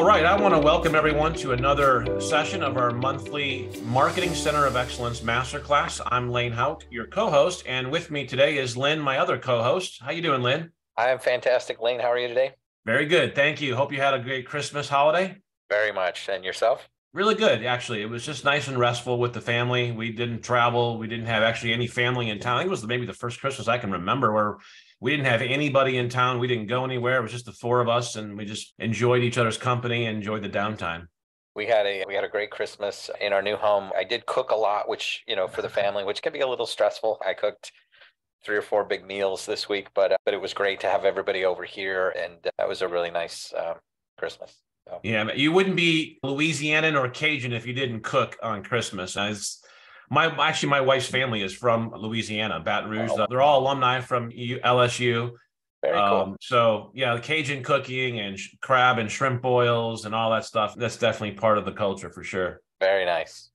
All right, I want to welcome everyone to another session of our monthly Marketing Center of Excellence Masterclass. I'm Lane Houk, your co-host, and with me today is Lyn, my other co-host. How you doing, Lyn? I am fantastic, Lane. How are you today? Very good, thank you. Hope you had a great Christmas holiday. Very much. And yourself? Really good, actually. It was just nice and restful with the family. We didn't travel. We didn't have actually any family in town. I think it was maybe the first Christmas I can remember where we didn't have anybody in town. We didn't go anywhere. It was just the four of us, and we just enjoyed each other's company, and enjoyed the downtime. We had a we had a great Christmas in our new home. I did cook a lot, which you know for the family, which can be a little stressful. I cooked three or four big meals this week, but uh, but it was great to have everybody over here, and that was a really nice uh, Christmas. So. Yeah, you wouldn't be Louisianan or Cajun if you didn't cook on Christmas. As my actually, my wife's family is from Louisiana, Baton Rouge. Oh. They're all alumni from LSU. Very cool. Um, so yeah, the Cajun cooking and sh- crab and shrimp boils and all that stuff. That's definitely part of the culture for sure. Very nice.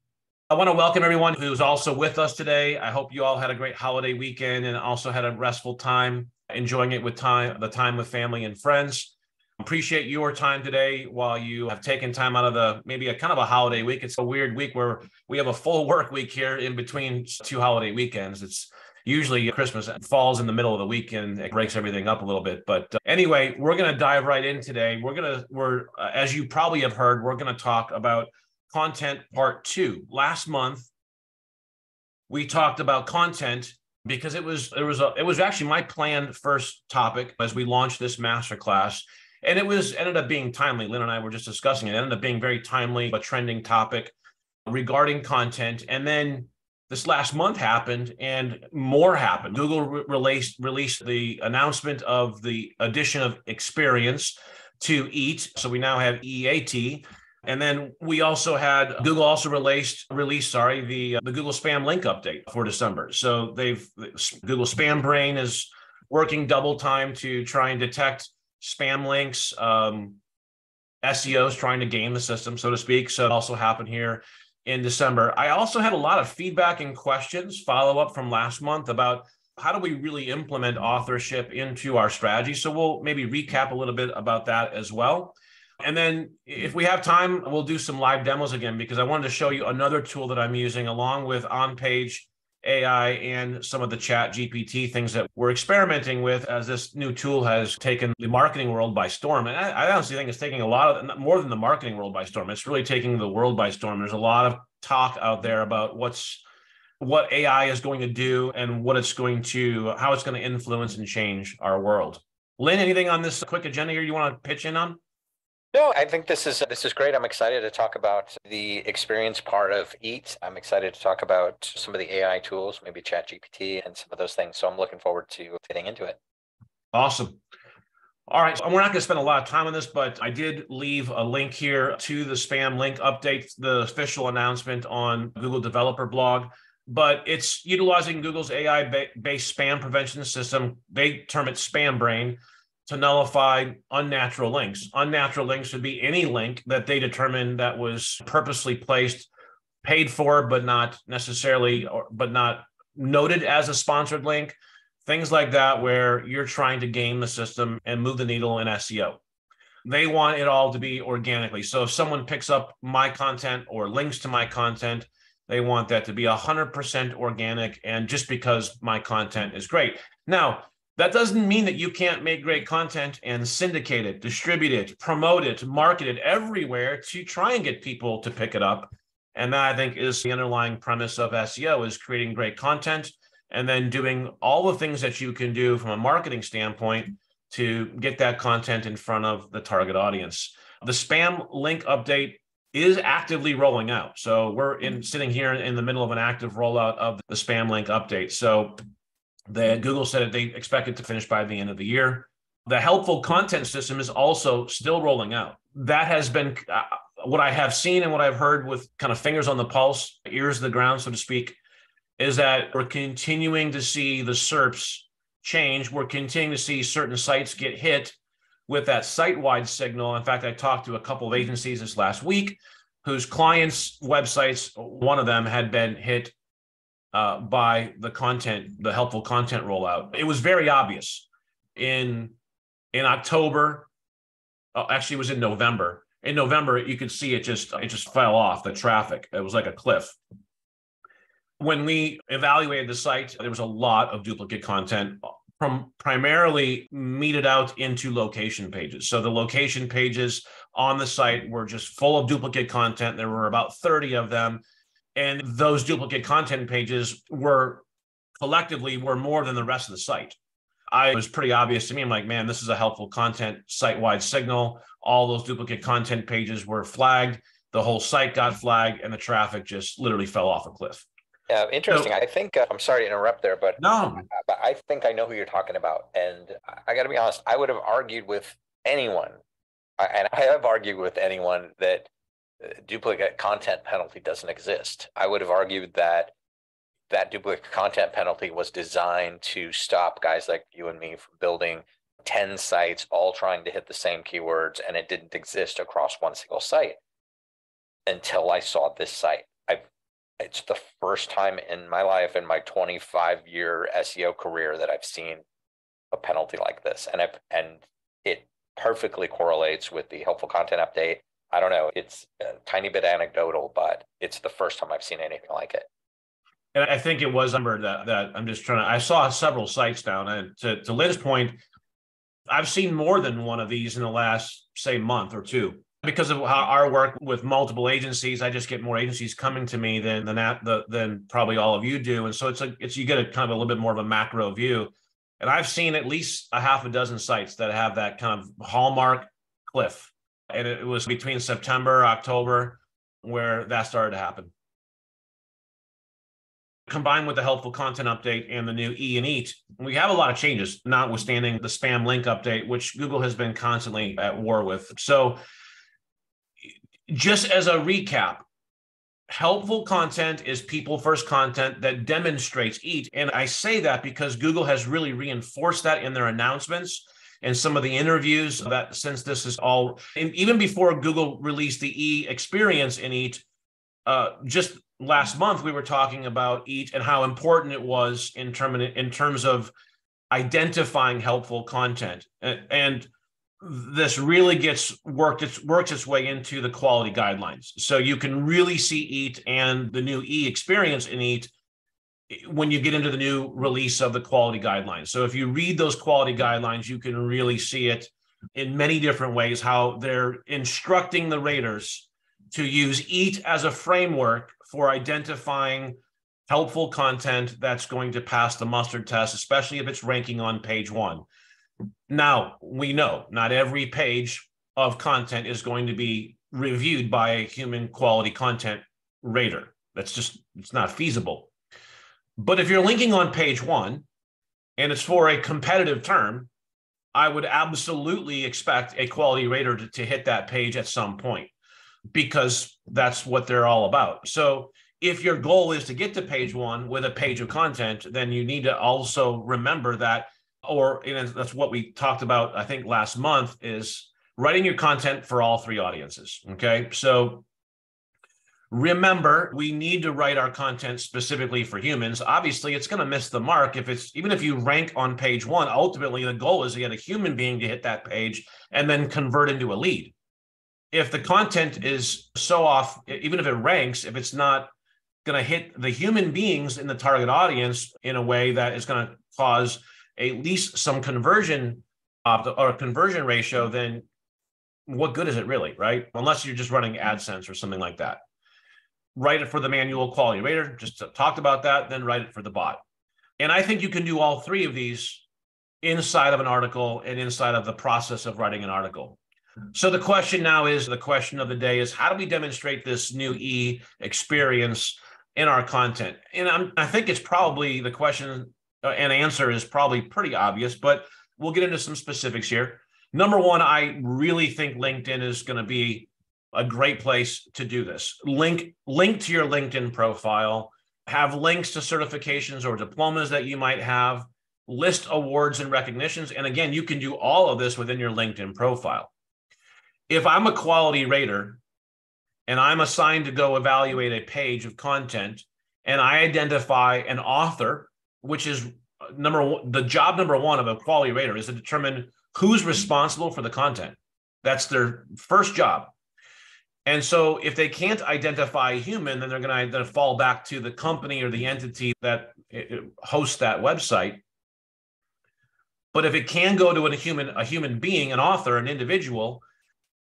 I want to welcome everyone who's also with us today. I hope you all had a great holiday weekend and also had a restful time, enjoying it with time, the time with family and friends. Appreciate your time today while you have taken time out of the maybe a kind of a holiday week. It's a weird week where we have a full work week here in between two holiday weekends. It's usually Christmas falls in the middle of the weekend. It breaks everything up a little bit. But uh, anyway, we're going to dive right in today. We're going to, we're, uh, as you probably have heard, we're going to talk about content part two. Last month, we talked about content because it was, it was, a, it was actually my planned first topic as we launched this masterclass and it was ended up being timely. Lyn and I were just discussing it. it ended up being very timely, a trending topic regarding content. And then this last month happened and more happened. Google re- released released the announcement of the addition of experience to EAT. So we now have EAT. And then we also had Google also released released sorry the uh, the Google Spam link update for December. So they've Google SpamBrain is working double time to try and detect spam links, um, SEOs trying to game the system, so to speak. So it also happened here in December. I also had a lot of feedback and questions, follow up from last month about how do we really implement authorship into our strategy. So we'll maybe recap a little bit about that as well. And then if we have time, we'll do some live demos again because I wanted to show you another tool that I'm using along with on page AI and some of the ChatGPT things that we're experimenting with as this new tool has taken the marketing world by storm. And I, I honestly think it's taking a lot of more than the marketing world by storm. It's really taking the world by storm. There's a lot of talk out there about what's what AI is going to do and what it's going to how it's going to influence and change our world. Lyn, anything on this quick agenda here you want to pitch in on? No, I think this is this is great. I'm excited to talk about the experience part of Eat. I'm excited to talk about some of the AI tools, maybe ChatGPT and some of those things. So I'm looking forward to getting into it. Awesome. All right, so we're not going to spend a lot of time on this, but I did leave a link here to the spam link update, the official announcement on Google Developer Blog. But it's utilizing Google's AI based spam prevention system. They term it SpamBrain to nullify unnatural links. Unnatural links would be any link that they determine that was purposely placed, paid for, but not necessarily, or, but not noted as a sponsored link. Things like that, where you're trying to game the system and move the needle in SEO. They want it all to be organically. So if someone picks up my content or links to my content, they want that to be 100% organic and just because my content is great. Now, that doesn't mean that you can't make great content and syndicate it, distribute it, promote it, market it everywhere to try and get people to pick it up. And that I think is the underlying premise of SEO is creating great content and then doing all the things that you can do from a marketing standpoint to get that content in front of the target audience. The spam link update is actively rolling out. So we're in mm. sitting here in the middle of an active rollout of the spam link update. So that Google said they expect it to finish by the end of the year. The helpful content system is also still rolling out. That has been uh, what I have seen and what I've heard with kind of fingers on the pulse, ears to the ground, so to speak, is that we're continuing to see the SERPs change. We're continuing to see certain sites get hit with that site wide signal. In fact, I talked to a couple of agencies this last week whose clients' websites, one of them had been hit uh, by the content, the helpful content rollout. It was very obvious in in October. Uh, actually, it was in November. in November, you could see it just it just fell off the traffic. It was like a cliff. When we evaluated the site, there was a lot of duplicate content from primarily meted out into location pages. So the location pages on the site were just full of duplicate content. There were about 30 of them. And those duplicate content pages were collectively were more than the rest of the site. I was pretty obvious to me. I'm like, man, this is a helpful content site-wide signal. All those duplicate content pages were flagged. The whole site got flagged, and the traffic just literally fell off a cliff. Yeah, interesting. So, I think uh, I'm sorry to interrupt there, but no, but I think I know who you're talking about, and I got to be honest. I would have argued with anyone, and I have argued with anyone that duplicate content penalty doesn't exist. I would have argued that that duplicate content penalty was designed to stop guys like you and me from building 10 sites all trying to hit the same keywords and it didn't exist across one single site until I saw this site. I it's the first time in my life in my 25 year SEO career that I've seen a penalty like this and I've, and it perfectly correlates with the helpful content update. I don't know, it's a tiny bit anecdotal, but it's the first time I've seen anything like it. And I think it was number that that I'm just trying to. I saw several sites down, and to to Lyn's point, I've seen more than one of these in the last say month or two because of how our work with multiple agencies. I just get more agencies coming to me than than that than probably all of you do, and so it's a it's you get a kind of a little bit more of a macro view. And I've seen at least a half a dozen sites that have that kind of hallmark cliff, and it was between September October where that started to happen combined with the helpful content update and the new E and Eat, we have a lot of changes, notwithstanding the spam link update, which Google has been constantly at war with. So, just as a recap, helpful content is people first content that demonstrates Eat. And I say that because Google has really reinforced that in their announcements and some of the interviews that since this is all, even before Google released the E experience in Eat, uh, just last month we were talking about eat and how important it was in term in terms of identifying helpful content. And, and this really gets worked its works its way into the quality guidelines. So you can really see eat and the new e experience in eat when you get into the new release of the quality guidelines so if you read those quality guidelines you can really see it in many different ways how they're instructing the raters to use eat as a framework for identifying helpful content that's going to pass the mustard test, especially if it's ranking on page one. Now, we know not every page of content is going to be reviewed by a human quality content rater. That's just, it's not feasible. But if you're linking on page one and it's for a competitive term, I would absolutely expect a quality rater to, to hit that page at some point because that's what they're all about. So if your goal is to get to page one with a page of content, then you need to also remember that, or that's what we talked about, I think last month, is writing your content for all three audiences. Okay. So remember, we need to write our content specifically for humans. Obviously, it's going to miss the mark if it's even if you rank on page one, ultimately the goal is to get a human being to hit that page and then convert into a lead if the content is so off, even if it ranks, if it's not going to hit the human beings in the target audience in a way that is going to cause at least some conversion or conversion ratio, then what good is it really, right? Unless you're just running AdSense or something like that. Write it for the manual quality rater, just talked about that, then write it for the bot. And I think you can do all three of these inside of an article and inside of the process of writing an article. So the question now is the question of the day is how do we demonstrate this new E experience in our content? And I'm, I think it's probably the question uh, and answer is probably pretty obvious, but we'll get into some specifics here. Number one, I really think LinkedIn is going to be a great place to do this. Link link to your LinkedIn profile, have links to certifications or diplomas that you might have, list awards and recognitions, and again, you can do all of this within your LinkedIn profile if I'm a quality rater and I'm assigned to go evaluate a page of content and I identify an author, which is number one, the job number one of a quality rater is to determine who's responsible for the content. That's their first job. And so if they can't identify human, then they're going to fall back to the company or the entity that eh, eh, hosts that website. But if it can go to a human, a human being, an author, an individual,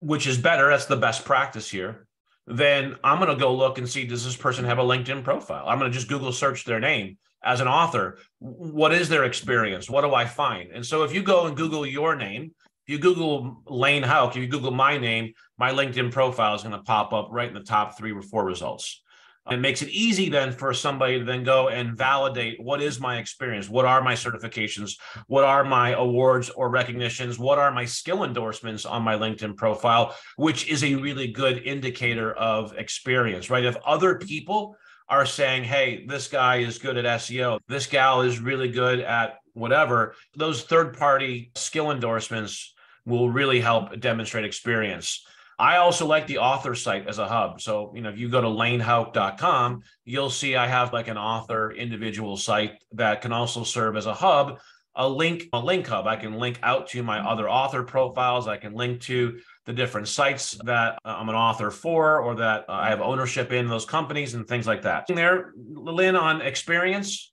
which is better, that's the best practice here, then I'm going to go look and see does this person have a LinkedIn profile? I'm going to just Google search their name as an author. What is their experience? What do I find? And so if you go and Google your name, you Google Lane if you Google my name, my LinkedIn profile is going to pop up right in the top three or four results. It makes it easy then for somebody to then go and validate what is my experience? What are my certifications? What are my awards or recognitions? What are my skill endorsements on my LinkedIn profile, which is a really good indicator of experience, right? If other people are saying, hey, this guy is good at SEO, this gal is really good at whatever, those third party skill endorsements will really help demonstrate experience. I also like the author site as a hub. So, you know, if you go to lanehouk.com, you'll see I have like an author individual site that can also serve as a hub, a link, a link hub. I can link out to my other author profiles. I can link to the different sites that uh, I'm an author for or that uh, I have ownership in those companies and things like that. There, Lyn, on experience?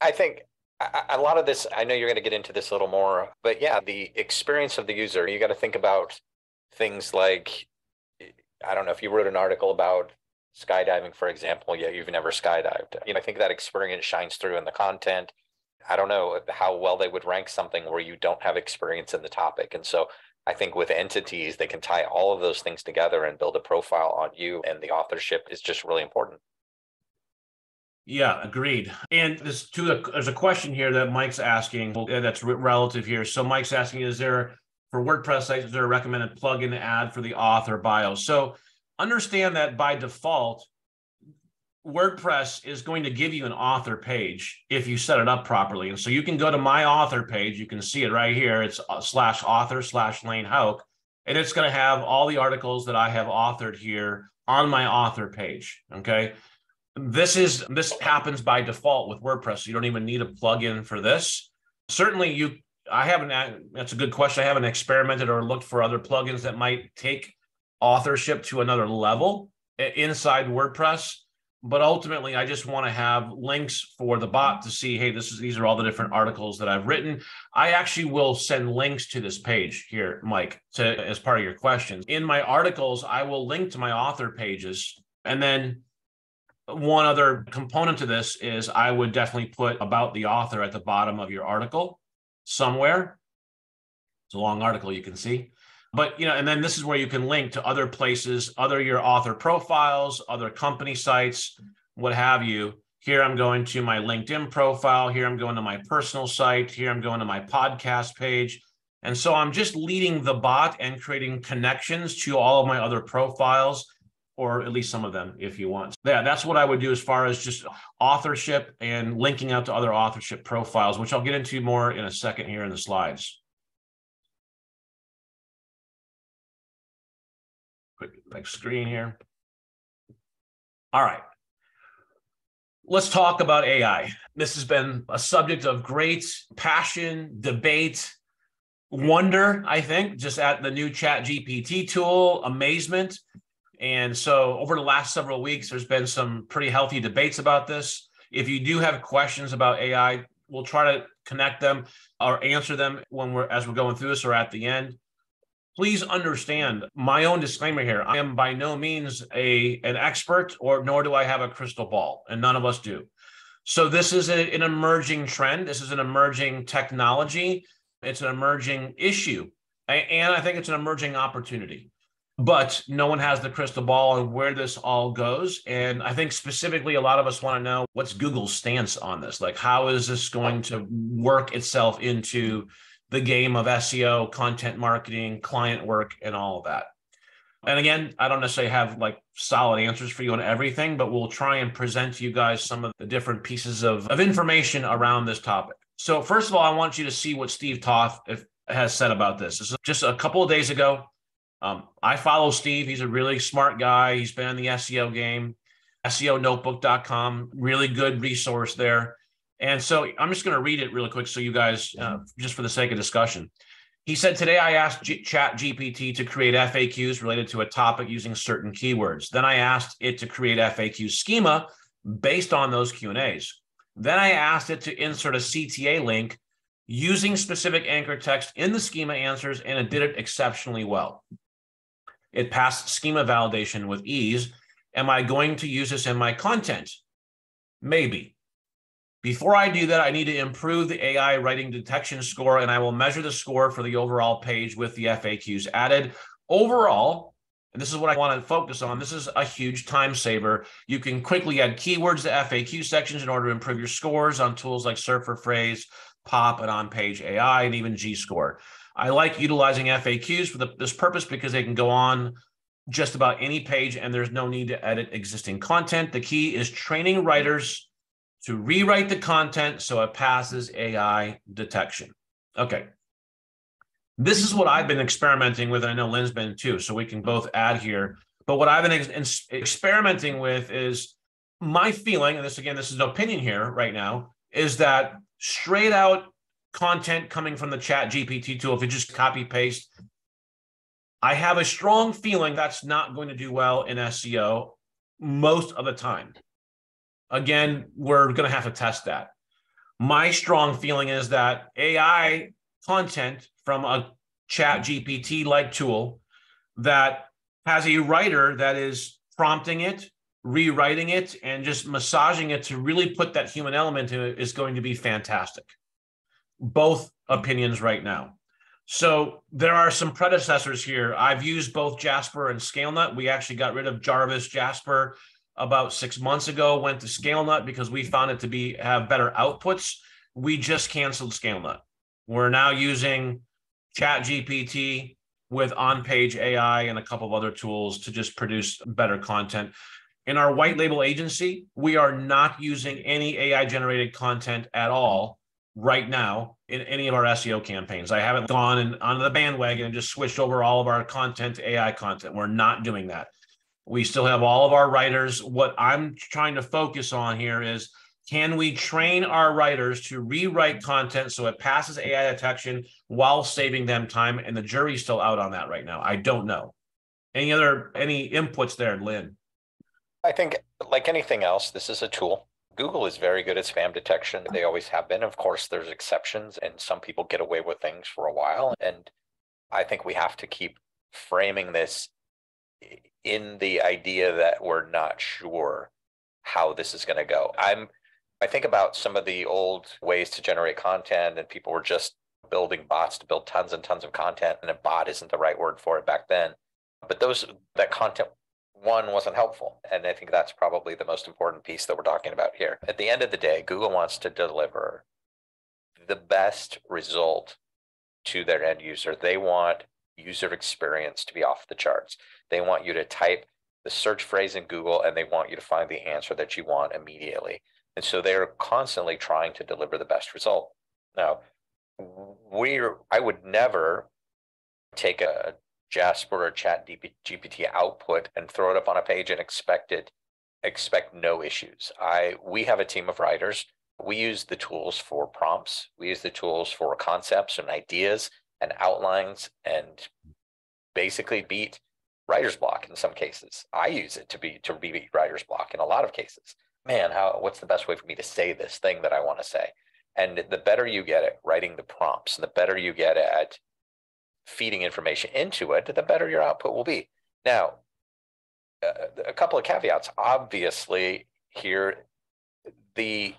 I think a lot of this, I know you're going to get into this a little more, but yeah, the experience of the user, you got to think about things like, I don't know if you wrote an article about skydiving, for example, yeah, you've never skydived. You know, I think that experience shines through in the content. I don't know how well they would rank something where you don't have experience in the topic. And so I think with entities, they can tie all of those things together and build a profile on you. And the authorship is just really important. Yeah, agreed. And there's two. There's a question here that Mike's asking that's relative here. So Mike's asking, is there for WordPress sites, is there a recommended plugin to add for the author bio? So understand that by default, WordPress is going to give you an author page if you set it up properly. And so you can go to my author page. You can see it right here. It's uh, slash author slash Lane Houk. And it's going to have all the articles that I have authored here on my author page. Okay. This is this happens by default with WordPress. You don't even need a plugin for this. Certainly you I haven't that's a good question. I haven't experimented or looked for other plugins that might take authorship to another level inside WordPress but ultimately i just want to have links for the bot to see hey this is these are all the different articles that i've written i actually will send links to this page here mike to as part of your questions in my articles i will link to my author pages and then one other component to this is i would definitely put about the author at the bottom of your article somewhere. It's a long article you can see. But you know and then this is where you can link to other places other your author profiles other company sites what have you. Here i'm going to my linkedin profile. Here i'm going to my personal site. Here i'm going to my podcast page. And so i'm just leading the bot and creating connections to all of my other profiles or at least some of them if you want yeah that's what i would do as far as just authorship and linking out to other authorship profiles which i'll get into more in a second here in the slides quick next screen here. All right. Let's talk about AI. This has been a subject of great passion, debate, wonder, I think, just at the new ChatGPT tool, amazement. And so over the last several weeks, there's been some pretty healthy debates about this. If you do have questions about AI, we'll try to connect them or answer them when we're as we're going through this or at the end please understand my own disclaimer here. I am by no means a an expert, or nor do I have a crystal ball, and none of us do. So this is a, an emerging trend. This is an emerging technology. It's an emerging issue, and I think it's an emerging opportunity. But no one has the crystal ball on where this all goes. And I think specifically, a lot of us want to know what's Google's stance on this. Like, how is this going to work itself into the game of SEO, content marketing, client work, and all of that. And again, I don't necessarily have like solid answers for you on everything, but we'll try and present to you guys some of the different pieces of, of information around this topic. So, first of all, I want you to see what Steve Toth has said about this. This is just a couple of days ago. Um, I follow Steve. He's a really smart guy. He's been in the SEO game, SEOnotebook.com, really good resource there. And so I'm just going to read it really quick so you guys, uh, just for the sake of discussion. He said, Today I asked G- ChatGPT to create FAQs related to a topic using certain keywords. Then I asked it to create FAQ schema based on those Q&As. Then I asked it to insert a CTA link using specific anchor text in the schema answers, and it did it exceptionally well. It passed schema validation with ease. Am I going to use this in my content? Maybe. Before I do that, I need to improve the AI writing detection score, and I will measure the score for the overall page with the FAQs added. Overall, and this is what I want to focus on, this is a huge time saver. You can quickly add keywords to FAQ sections in order to improve your scores on tools like Surfer Frase, Pop, and On Page AI, and even G Score. I like utilizing FAQs for the, this purpose because they can go on just about any page and there's no need to edit existing content. The key is training writers to rewrite the content so it passes AI detection. Okay. This is what I've been experimenting with. And I know Lyn's been too, so we can both add here. But what I've been ex- experimenting with is my feeling, and this again, this is an opinion here right now, is that straight out content coming from the ChatGPT tool, if you just copy paste, I have a strong feeling that's not going to do well in SEO most of the time. Again, we're going to have to test that. My strong feeling is that AI content from a ChatGPT like tool that has a writer that is prompting it, rewriting it, and just massaging it to really put that human element in it is going to be fantastic. Both opinions right now. So there are some predecessors here. I've used both Jasper and ScaleNut. We actually got rid of Jarvis Jasper about six months ago, went to ScaleNut because we found it to be have better outputs. We just canceled ScaleNut. We're now using ChatGPT with on-page AI and a couple of other tools to just produce better content. In our white label agency, we are not using any AI generated content at all right now in any of our SEO campaigns. I haven't gone and onto the bandwagon and just switched over all of our content to AI content. We're not doing that. We still have all of our writers. What I'm trying to focus on here is can we train our writers to rewrite content so it passes AI detection while saving them time? And the jury's still out on that right now. I don't know. Any other any inputs there, Lyn? I think like anything else, this is a tool. Google is very good at spam detection. They always have been. Of course, there's exceptions, and some people get away with things for a while. And I think we have to keep framing this in the idea that we're not sure how this is going to go. I'm I think about some of the old ways to generate content and people were just building bots to build tons and tons of content and a bot isn't the right word for it back then. But those that content one wasn't helpful. And I think that's probably the most important piece that we're talking about here. At the end of the day, Google wants to deliver the best result to their end user. They want user experience to be off the charts. They want you to type the search phrase in Google and they want you to find the answer that you want immediately. And so they're constantly trying to deliver the best result. Now, we're I would never take a Jasper or Chat GPT output and throw it up on a page and expect it expect no issues. I we have a team of writers. We use the tools for prompts. We use the tools for concepts and ideas and outlines and basically beat writer's block in some cases. I use it to be to beat writer's block in a lot of cases. Man, how what's the best way for me to say this thing that I want to say? And the better you get at writing the prompts, and the better you get at feeding information into it, the better your output will be. Now, uh, a couple of caveats. Obviously, here the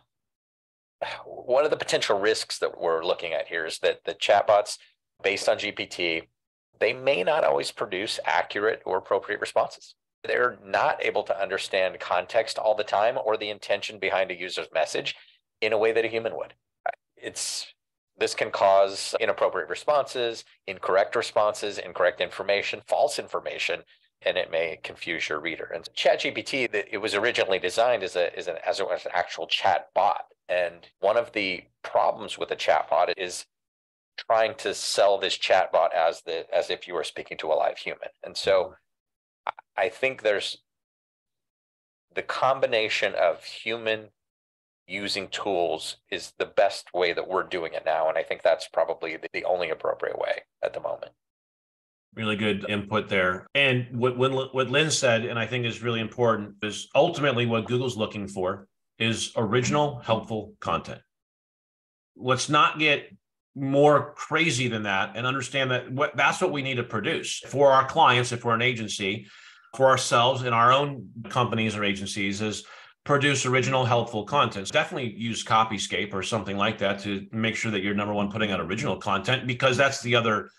one of the potential risks that we're looking at here is that the chatbots based on GPT they may not always produce accurate or appropriate responses. They're not able to understand context all the time or the intention behind a user's message in a way that a human would. It's this can cause inappropriate responses, incorrect responses, incorrect information, false information, and it may confuse your reader. And ChatGPT, it was originally designed as a as an as an actual chat bot. And one of the problems with a chat bot is trying to sell this chatbot as the as if you were speaking to a live human. And so mm-hmm. I think there's the combination of human using tools is the best way that we're doing it now. And I think that's probably the, only appropriate way at the moment. Really good input there. And what, what Lyn said, and I think is really important, is ultimately what Google's looking for is original, helpful content. Let's not get more crazy than that and understand that what, that's what we need to produce for our clients if we're an agency for ourselves in our own companies or agencies is produce original helpful content definitely use copyscape or something like that to make sure that you're number one putting out original content because that's the other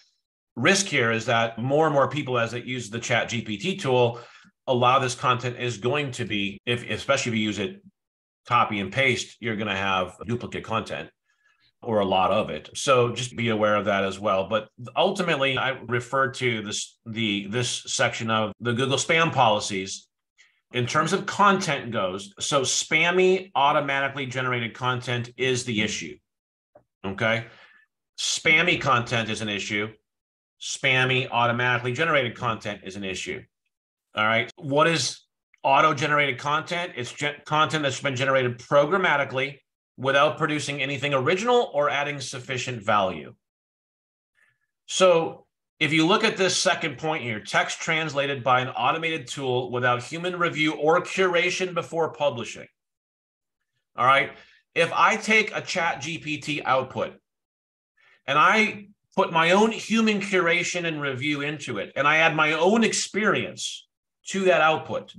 risk here is that more and more people as they use the ChatGPT tool a lot of this content is going to be if especially if you use it copy and paste you're going to have duplicate content or a lot of it. So just be aware of that as well. But ultimately, I refer to this the this section of the Google spam policies in terms of content goes. So spammy automatically generated content is the issue. Okay. Spammy content is an issue. Spammy automatically generated content is an issue. All right. What is auto generated content? It's content that's been generated programmatically without producing anything original or adding sufficient value. So if you look at this second point here, text translated by an automated tool without human review or curation before publishing. All right. If I take a ChatGPT output and I put my own human curation and review into it, and I add my own experience to that output,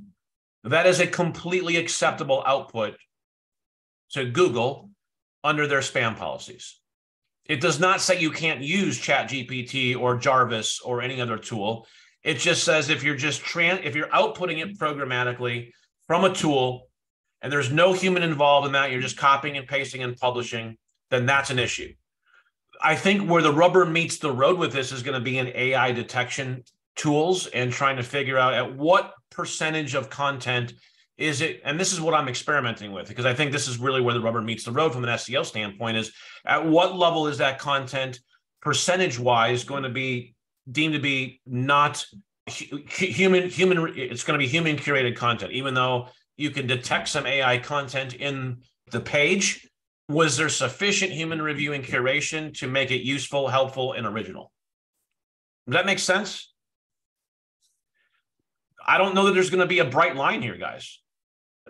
that is a completely acceptable output to Google under their spam policies. It does not say you can't use ChatGPT or Jarvis or any other tool. It just says if you're just trans if you're outputting it programmatically from a tool and there's no human involved in that, you're just copying and pasting and publishing, then that's an issue. I think where the rubber meets the road with this is going to be in AI detection tools and trying to figure out at what percentage of content is it and this is what i'm experimenting with because i think this is really where the rubber meets the road from an seo standpoint is at what level is that content percentage wise going to be deemed to be not human human it's going to be human curated content even though you can detect some ai content in the page? Was there sufficient human review and curation to make it useful helpful and original? Does that make sense? I don't know that there's going to be a bright line here, guys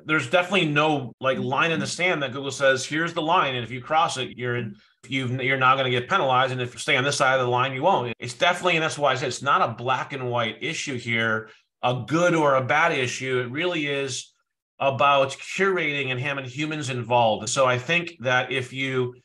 there's definitely no like mm-hmm. line in the sand that Google says, here's the line. And if you cross it, you're in, you you're not going to get penalized. And if you stay on this side of the line, you won't. It's definitely, and that's why I said it's not a black and white issue here, a good or a bad issue. It really is about curating and having humans involved. So I think that if you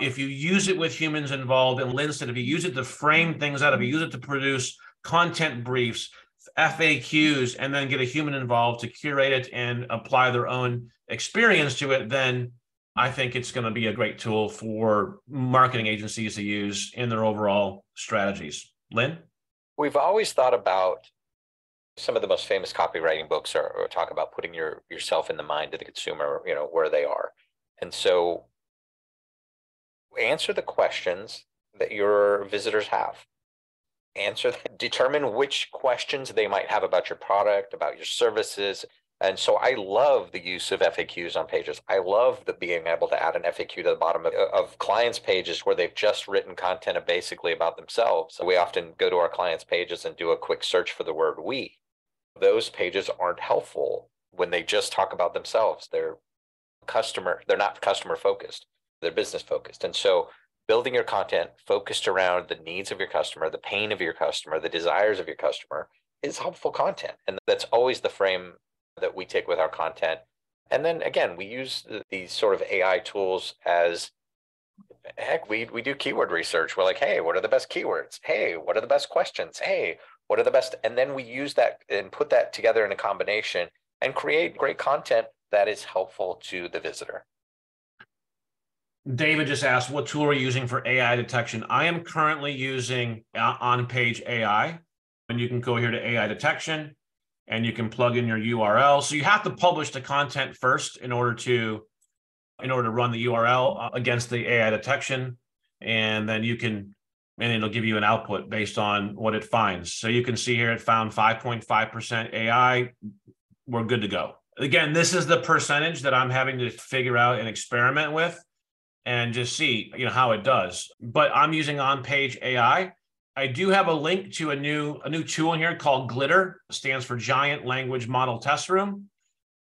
if you use it with humans involved, and Lyn said if you use it to frame things out, if you mm-hmm. use it to produce content briefs, FAQs and then get a human involved to curate it and apply their own experience to it, then I think it's going to be a great tool for marketing agencies to use in their overall strategies. Lyn? We've always thought about some of the most famous copywriting books are, are talk about putting your yourself in the mind of the consumer, you know, where they are. And so answer the questions that your visitors have answer that. determine which questions they might have about your product about your services. And so i love the use of faqs on pages. I love the being able to add an faq to the bottom of, of clients pages where they've just written content of basically about themselves. We often go to our clients pages and do a quick search for the word we. Those pages aren't helpful when they just talk about themselves. They're customer they're not customer focused. They're business focused. And so building your content focused around the needs of your customer, the pain of your customer, the desires of your customer is helpful content. And that's always the frame that we take with our content. And then again, we use these sort of AI tools as heck, we, we do keyword research. We're like, hey, what are the best keywords? Hey, what are the best questions? Hey, what are the best? And then we use that and put that together in a combination and create great content that is helpful to the visitor. David just asked, what tool are you using for AI detection? I am currently using uh, on page AI, and you can go here to AI detection and you can plug in your URL. So you have to publish the content first in order to in order to run the URL uh, against the AI detection. And then you can, and it'll give you an output based on what it finds. So you can see here it found 5.5% AI. We're good to go. Again, this is the percentage that I'm having to figure out and experiment with and just see, you know, how it does. But I'm using on page AI. I do have a link to a new a new tool here called Glitter, stands for Giant Language Model Test Room.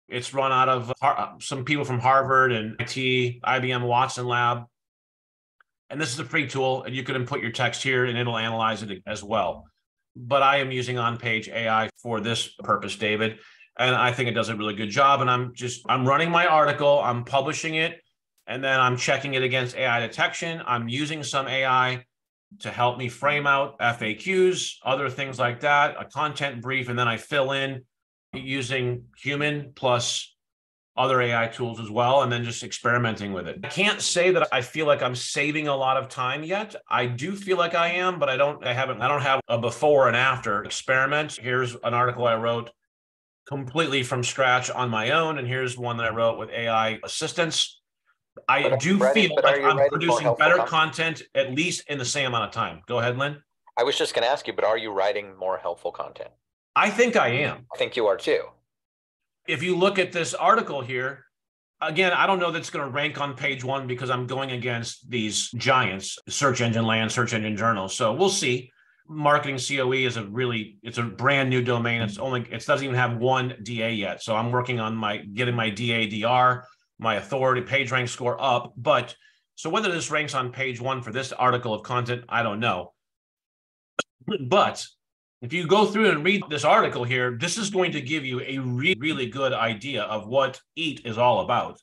It's run out of uh, some people from Harvard and MIT, IBM Watson Lab. And this is a free tool, and you can input your text here and it'll analyze it as well. But I am using on page AI for this purpose, David. And I think it does a really good job. And I'm just, I'm running my article, I'm publishing it, and then I'm checking it against AI detection. I'm using some AI to help me frame out FAQs, other things like that, a content brief, and then I fill in using human plus other AI tools as well, and then just experimenting with it. I can't say that I feel like I'm saving a lot of time yet. I do feel like I am, but I don't, I haven't, I don't have a before and after experiment. Here's an article I wrote completely from scratch on my own, and here's one that I wrote with AI assistance. I do writing, feel like I'm producing better content? content at least in the same amount of time. Go ahead, Lyn. I was just going to ask you, but are you writing more helpful content? I think I am. I think you are too. If you look at this article here, again, I don't know that's going to rank on page one because I'm going against these giants, search engine land, search engine journals. So we'll see. Marketing COE is a really, it's a brand new domain. It's only, it doesn't even have one DA yet. So I'm working on my getting my DADR, my authority page rank score up. But so whether this ranks on page one for this article of content, I don't know. but if you go through and read this article here, this is going to give you a re- really good idea of what EAT is all about.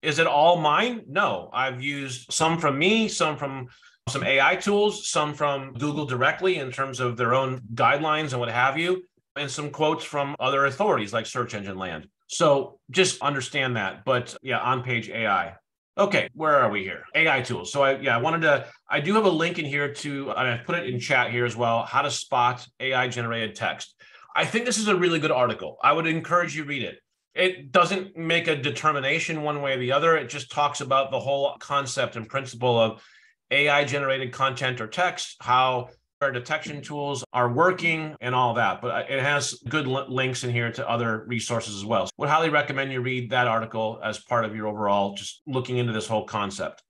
Is it all mine? No. I've used some from me, some from some AI tools, some from Google directly in terms of their own guidelines and what have you, and some quotes from other authorities like Search Engine Land. So just understand that. But yeah, on page AI. Okay, where are we here? AI tools. So I yeah, I wanted to I do have a link in here to I put it in chat here as well, how to spot AI generated text. I think this is a really good article. I would encourage you read it. It doesn't make a determination one way or the other. It just talks about the whole concept and principle of AI generated content or text, how our detection tools are working and all that. But it has good links in here to other resources as well. So would highly recommend you read that article as part of your overall just looking into this whole concept.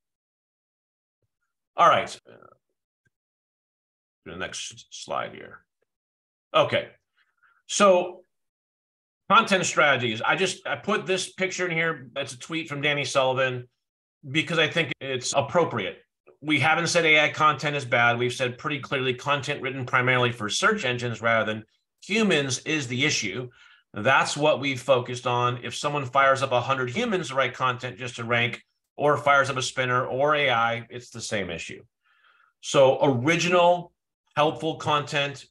All right. The next slide here. Okay. So content strategies. I just I put this picture in here. That's a tweet from Danny Sullivan because I think it's appropriate we haven't said AI content is bad. We've said pretty clearly content written primarily for search engines rather than humans is the issue. That's what we've focused on. If someone fires up 100 humans to write content just to rank, or fires up a spinner or AI, it's the same issue. So, original, helpful content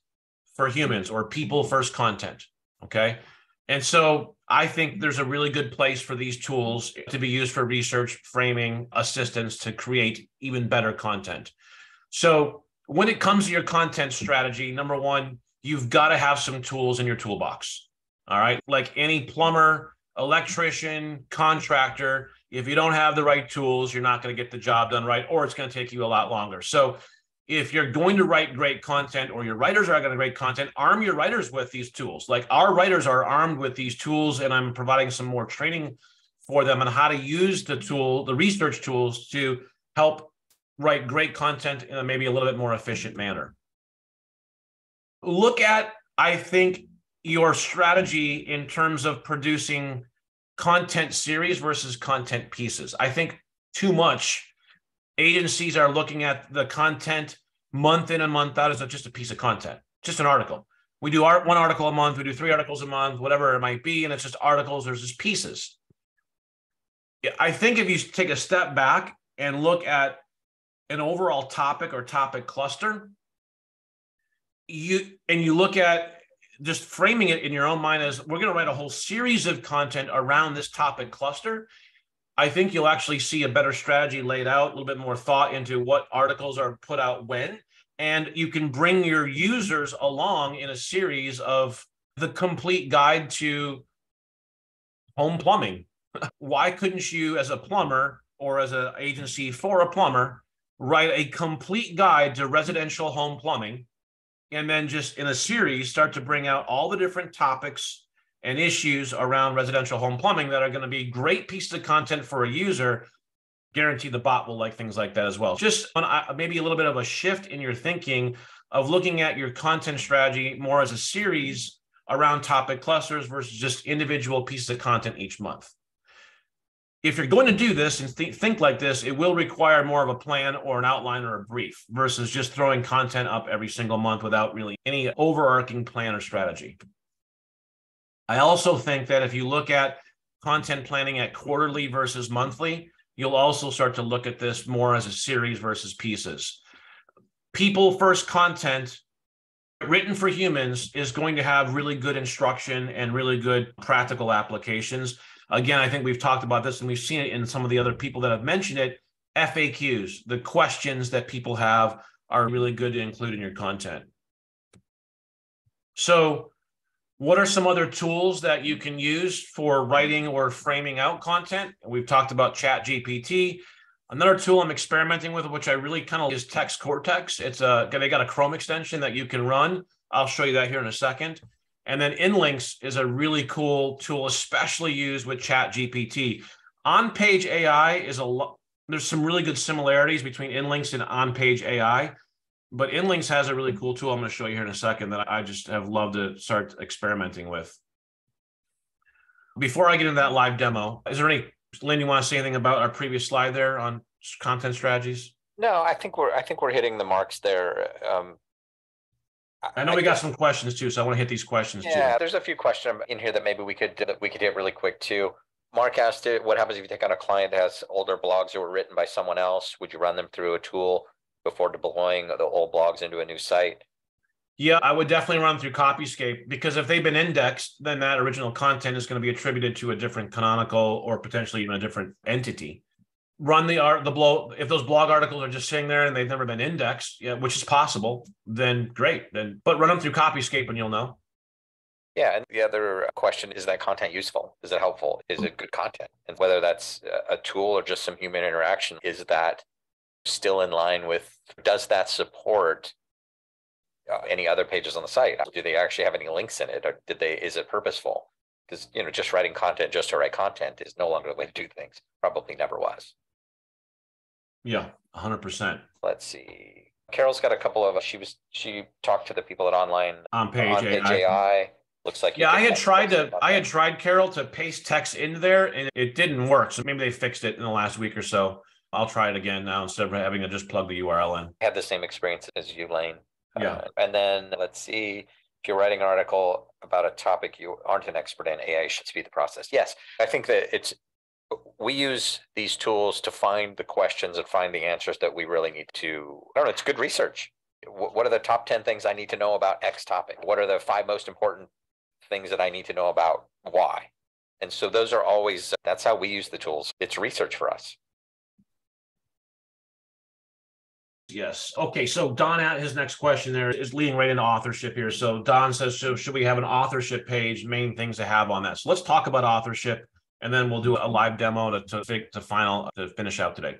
for humans or people first content. Okay. And so I think there's a really good place for these tools to be used for research, framing, assistance to create even better content. So when it comes to your content strategy, number one, you've got to have some tools in your toolbox. All right. Like any plumber, electrician, contractor, if you don't have the right tools, you're not going to get the job done right, or it's going to take you a lot longer. So if you're going to write great content or your writers are going to write content, arm your writers with these tools. Like our writers are armed with these tools, and I'm providing some more training for them on how to use the tool, the research tools to help write great content in a maybe a little bit more efficient manner. Look at, I think, your strategy in terms of producing content series versus content pieces. I think too much agencies are looking at the content month in and month out as just a piece of content, just an article. We do art, one article a month, we do three articles a month, whatever it might be, and it's just articles, there's just pieces. I think if you take a step back and look at an overall topic or topic cluster, you and you look at just framing it in your own mind as we're going to write a whole series of content around this topic cluster I think you'll actually see a better strategy laid out, a little bit more thought into what articles are put out when. And you can bring your users along in a series of the complete guide to home plumbing. Why couldn't you, as a plumber or as an agency for a plumber, write a complete guide to residential home plumbing? And then just in a series, start to bring out all the different topics and issues around residential home plumbing that are going to be great pieces of content for a user. Guarantee the bot will like things like that as well. Just on, uh, maybe a little bit of a shift in your thinking of looking at your content strategy more as a series around topic clusters versus just individual pieces of content each month. If you're going to do this and th- think like this, it will require more of a plan or an outline or a brief versus just throwing content up every single month without really any overarching plan or strategy. I also think that if you look at content planning at quarterly versus monthly, you'll also start to look at this more as a series versus pieces. People first content written for humans is going to have really good instruction and really good practical applications. Again, I think we've talked about this and we've seen it in some of the other people that have mentioned it. FAQs, the questions that people have, are really good to include in your content. So, what are some other tools that you can use for writing or framing out content? We've talked about ChatGPT. Another tool I'm experimenting with, which I really kind of is Text Cortex. It's a they got a Chrome extension that you can run. I'll show you that here in a second. And then Inlinks is a really cool tool, especially used with ChatGPT. On Page AI is a lot. There's some really good similarities between Inlinks and On Page AI, but Inlinks has a really cool tool. I'm going to show you here in a second that I just have loved to start experimenting with. Before I get into that live demo, is there any Lyn, you want to say anything about our previous slide there on content strategies? No, I think we're I think we're hitting the marks there. Um, I know I we got some questions too, so I want to hit these questions yeah, too. Yeah, there's a few questions in here that maybe we could that we could hit really quick too. Mark asked it, what happens if you take on a client that has older blogs that were written by someone else? Would you run them through a tool before deploying the old blogs into a new site? Yeah, I would definitely run through Copyscape because if they've been indexed, then that original content is going to be attributed to a different canonical or potentially even a different entity. Run the art, the blow. If those blog articles are just sitting there and they've never been indexed, yeah, which is possible, then great. Then, but run them through Copyscape and you'll know. Yeah, and the other question is that content useful? Is it helpful? Is it good content? And whether that's a tool or just some human interaction, is that still in line with? Does that support uh, any other pages on the site? Do they actually have any links in it, or did they? Is it purposeful? Because you know, just writing content just to write content is no longer the way to do things. Probably never was. Yeah, hundred percent. Let's see. Carol's got a couple of. She was. She talked to the people at online on page, on page AI. AI. Looks like yeah. I had tried to. I had tried Carol to paste text into there, and it didn't work. So maybe they fixed it in the last week or so. I'll try it again now instead of having to just plug the URL in. I had the same experience as you, Lane. Yeah. Uh, and then let's see, if you're writing an article about a topic you aren't an expert in, AI should speed the process. Yes, I think that it's we use these tools to find the questions and find the answers that we really need to. I don't know. It's good research. What are the top ten things I need to know about X topic? What are the five most important things that I need to know about Y? And so those are always that's how we use the tools. It's research for us. Yes. Okay. So Don, at his next question there is leading right into authorship here. So Don says, so should we have an authorship page? Main things to have on that. So let's talk about authorship, and then we'll do a live demo to to, to final to finish out today.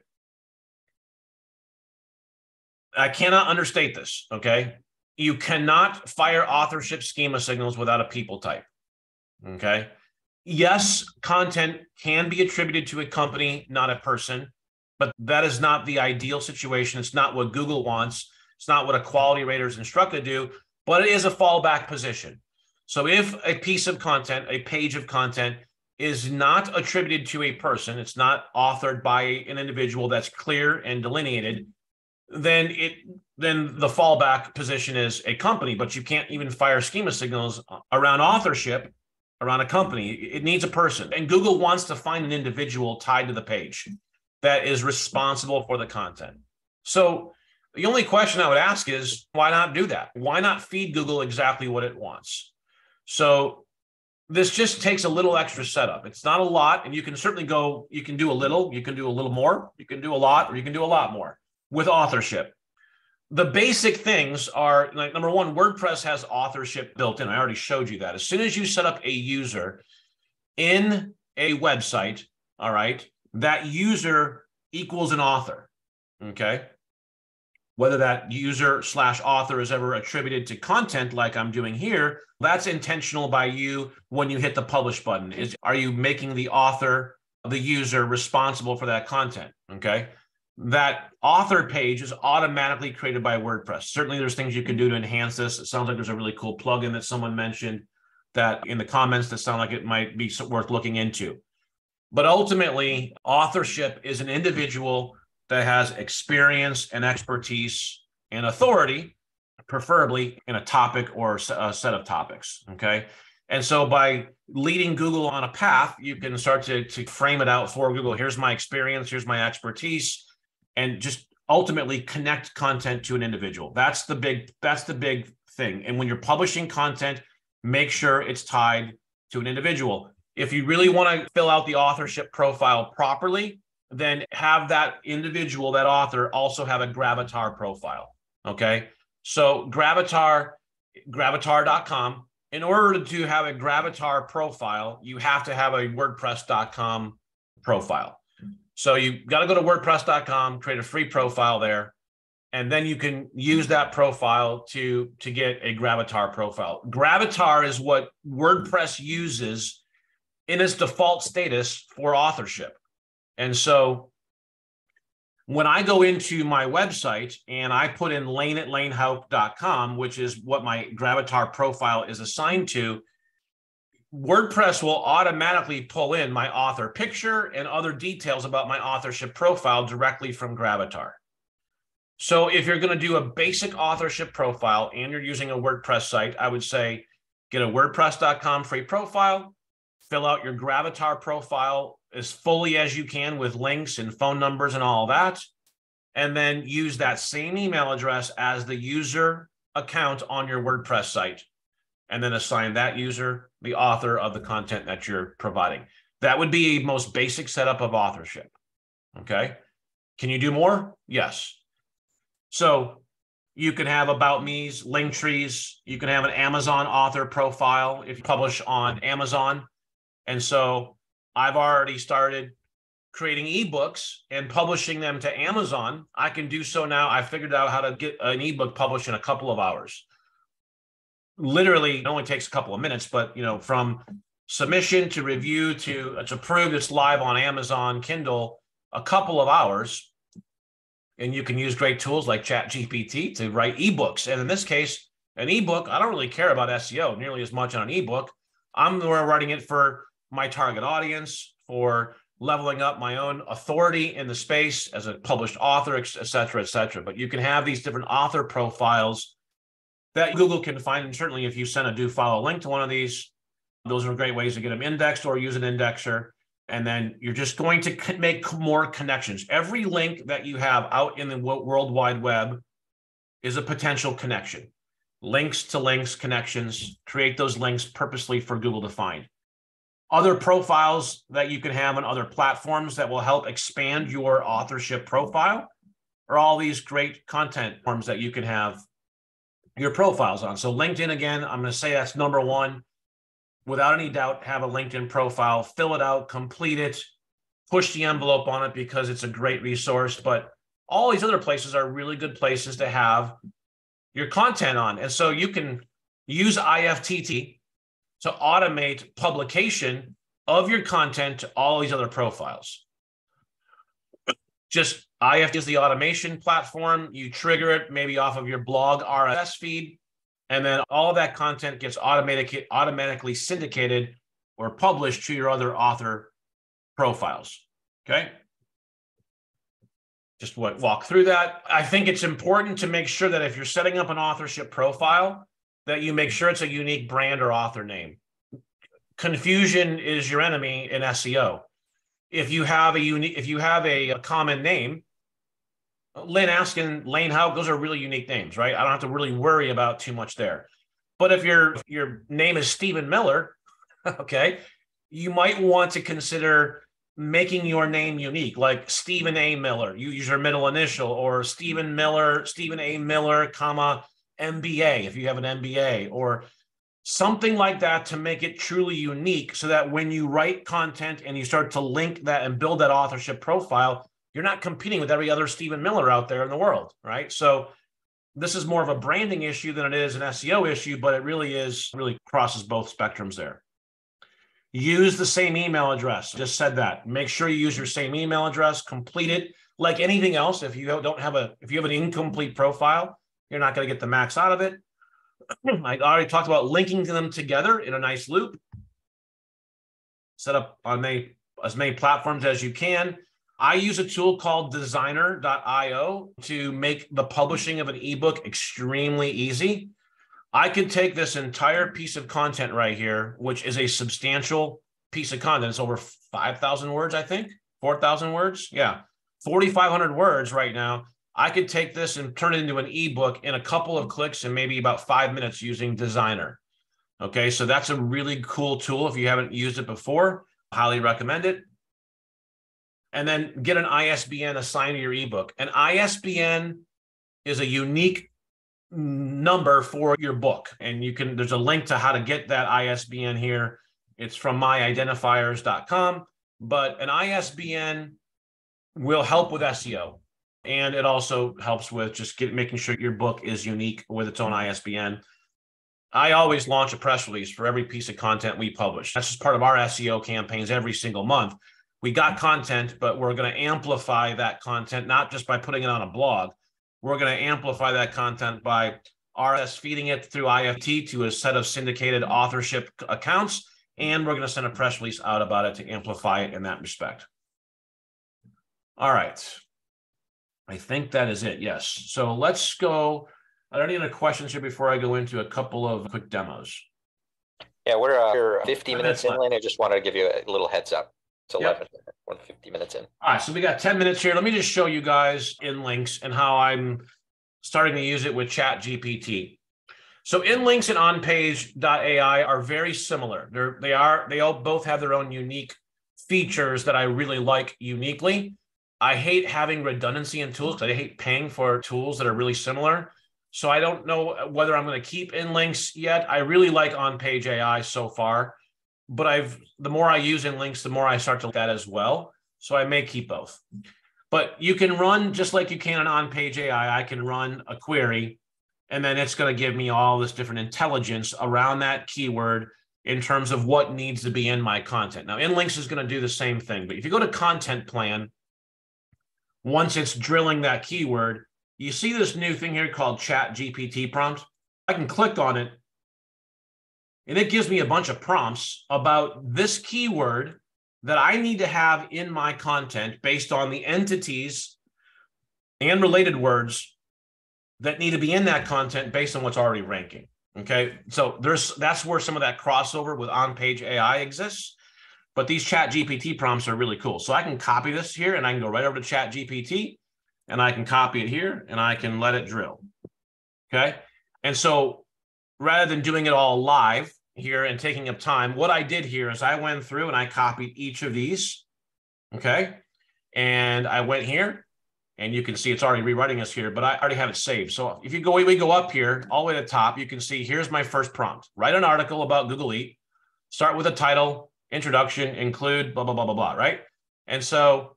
I cannot understate this. Okay, you cannot fire authorship schema signals without a people type. Okay. Yes, content can be attributed to a company, not a person but that is not the ideal situation. It's not what Google wants. It's not what a quality raters instructor do, but it is a fallback position. So if a piece of content, a page of content, is not attributed to a person, it's not authored by an individual that's clear and delineated, then it then the fallback position is a company, but you can't even fire schema signals around authorship around a company. It needs a person. And Google wants to find an individual tied to the page that is responsible for the content. So the only question I would ask is why not do that? Why not feed Google exactly what it wants? So this just takes a little extra setup. It's not a lot, and you can certainly go, you can do a little, you can do a little more, you can do a lot, or you can do a lot more with authorship. The basic things are like number one, WordPress has authorship built in. I already showed you that. As soon as you set up a user in a website, all right, that user equals an author. Okay. whether that user slash author is ever attributed to content like I'm doing here, that's intentional by you when you hit the publish button. Is are you making the author, of the user responsible for that content? Okay. That author page is automatically created by WordPress. Certainly, there's things you can do to enhance this. It sounds like there's a really cool plugin that someone mentioned that in the comments that sound like it might be worth looking into. But ultimately, authorship is an individual that has experience and expertise and authority, preferably in a topic or a set of topics. Okay. And so by leading Google on a path, you can start to, to frame it out for Google. Here's my experience, here's my expertise, and just ultimately connect content to an individual. That's the big, that's the big thing. And when you're publishing content, make sure it's tied to an individual. If you really want to fill out the authorship profile properly, then have that individual, that author, also have a Gravatar profile. Okay. So Gravatar, gravatar.com. In order to have a Gravatar profile, you have to have a WordPress.com profile. So you got to go to WordPress.com, create a free profile there, and then you can use that profile to to get a Gravatar profile. Gravatar is what WordPress uses in its default status for authorship. And so when I go into my website and I put in lane at lanehouk.com, which is what my Gravatar profile is assigned to, WordPress will automatically pull in my author picture and other details about my authorship profile directly from Gravatar. So if you're going to do a basic authorship profile and you're using a WordPress site, I would say get a WordPress.com free profile, fill out your Gravatar profile as fully as you can with links and phone numbers and all that. And then use that same email address as the user account on your WordPress site. And then assign that user the author of the content that you're providing. That would be a most basic setup of authorship. Okay. Can you do more? Yes. So you can have about me's, link trees. You can have an Amazon author profile if you publish on Amazon. And so I've already started creating ebooks and publishing them to Amazon. I can do so now. I figured out how to get an ebook published in a couple of hours. Literally, it only takes a couple of minutes, but you know, from submission to review to uh, it's approved, it's live on Amazon Kindle, a couple of hours. And you can use great tools like ChatGPT to write ebooks. And in this case, an ebook, I don't really care about SEO nearly as much on an ebook. I'm writing it for my target audience, for leveling up my own authority in the space as a published author, et cetera, et cetera. But you can have these different author profiles that Google can find. And certainly, if you send a do follow link to one of these, those are great ways to get them indexed or use an indexer. And then you're just going to make more connections. Every link that you have out in the World Wide Web is a potential connection. Links to links, connections, create those links purposely for Google to find other profiles that you can have on other platforms that will help expand your authorship profile are all these great content forms that you can have your profiles on. So LinkedIn again, I'm going to say that's number 1. Without any doubt, have a LinkedIn profile, fill it out, complete it, push the envelope on it because it's a great resource, but all these other places are really good places to have your content on. And so you can use IFTTT to automate publication of your content to all these other profiles. Just IF is the automation platform. You trigger it maybe off of your blog RSS feed, and then all that content gets automatic, automatically syndicated or published to your other author profiles. Okay. Just what walk through that. I think it's important to make sure that if you're setting up an authorship profile, that you make sure it's a unique brand or author name. Confusion is your enemy in SEO. If you have a unique, if you have a, a common name, Lyn Askin, Lane Houk, those are really unique names, right? I don't have to really worry about too much there. But if your your name is Stephen Miller, okay, you might want to consider making your name unique, like Stephen A. Miller. You use your middle initial, or Stephen Miller, Stephen A. Miller, comma MBA if you have an MBA or something like that to make it truly unique so that when you write content and you start to link that and build that authorship profile, you're not competing with every other Stephen Miller out there in the world, right? So this is more of a branding issue than it is an SEO issue, but it really is really crosses both spectrums there. Use the same email address. Just said that. Make sure you use your same email address. Complete it like anything else. If you don't have a if you have an incomplete profile, you're not going to get the max out of it. I already talked about linking them together in a nice loop. Set up on many, as many platforms as you can. I use a tool called designrr.io to make the publishing of an ebook extremely easy. I could take this entire piece of content right here, which is a substantial piece of content. It's over 5,000 words, I think, 4,000 words. Yeah, 4,500 words right now. I could take this and turn it into an ebook in a couple of clicks and maybe about five minutes using Designrr. Okay, so that's a really cool tool. If you haven't used it before, highly recommend it and then get an ISBN assigned to your ebook. An ISBN is a unique number for your book. And you can, there's a link to how to get that ISBN here. It's from myidentifiers.com. But an ISBN will help with SEO. And it also helps with just get, making sure your book is unique with its own ISBN. I always launch a press release for every piece of content we publish. That's just part of our SEO campaigns every single month we got content, but we're going to amplify that content, not just by putting it on a blog. We're going to amplify that content by RS feeding it through IFTTT to a set of syndicated authorship accounts. And we're going to send a press release out about it to amplify it in that respect. All right. I think that is it. Yes. So let's go. Are there any other questions here before I go into a couple of quick demos? Yeah, we're, uh, 50 minutes in, Lane. I just wanted to give you a little heads up. It's 11, yep. we're 50 minutes in. All right, so we got 10 minutes here. Let me just show you guys Inlinks and how I'm starting to use it with ChatGPT. So Inlinks and OnPage.ai are very similar. They're they are they all both have their own unique features that I really like uniquely. I hate having redundancy in tools because I hate paying for tools that are really similar. So I don't know whether I'm going to keep Inlinks yet. I really like on page AI so far but I've the more I use Inlinks, the more I start to look at as well. So I may keep both. But you can run just like you can on page AI. I can run a query, and then it's going to give me all this different intelligence around that keyword in terms of what needs to be in my content. Now, Inlinks is going to do the same thing. But if you go to content plan, once it's drilling that keyword, you see this new thing here called ChatGPT prompt. I can click on it and it gives me a bunch of prompts about this keyword that I need to have in my content based on the entities and related words that need to be in that content based on what's already ranking. Okay. So there's that's where some of that crossover with on-page AI exists. But these ChatGPT prompts are really cool. So I can copy this here and I can go right over to ChatGPT and I can copy it here and I can let it drill. Okay. And so rather than doing it all live, here and taking up time, what I did here is I went through and I copied each of these. Okay. And I went here and you can see it's already rewriting us here, but I already have it saved. So if you go, we go up here all the way to the top, you can see here's my first prompt. Write an article about Google E-E-A-T, start with a title, introduction, include blah, blah, blah, blah, blah, right? And so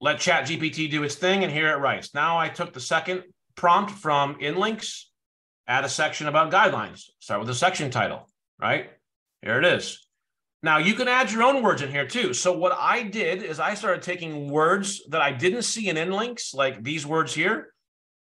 let ChatGPT do its thing, and here it writes. Now I took the second prompt from Inlinks add a section about guidelines. Start with a section title, right? Here it is. Now you can add your own words in here too. So what I did is I started taking words that I didn't see in Inlinks, like these words here,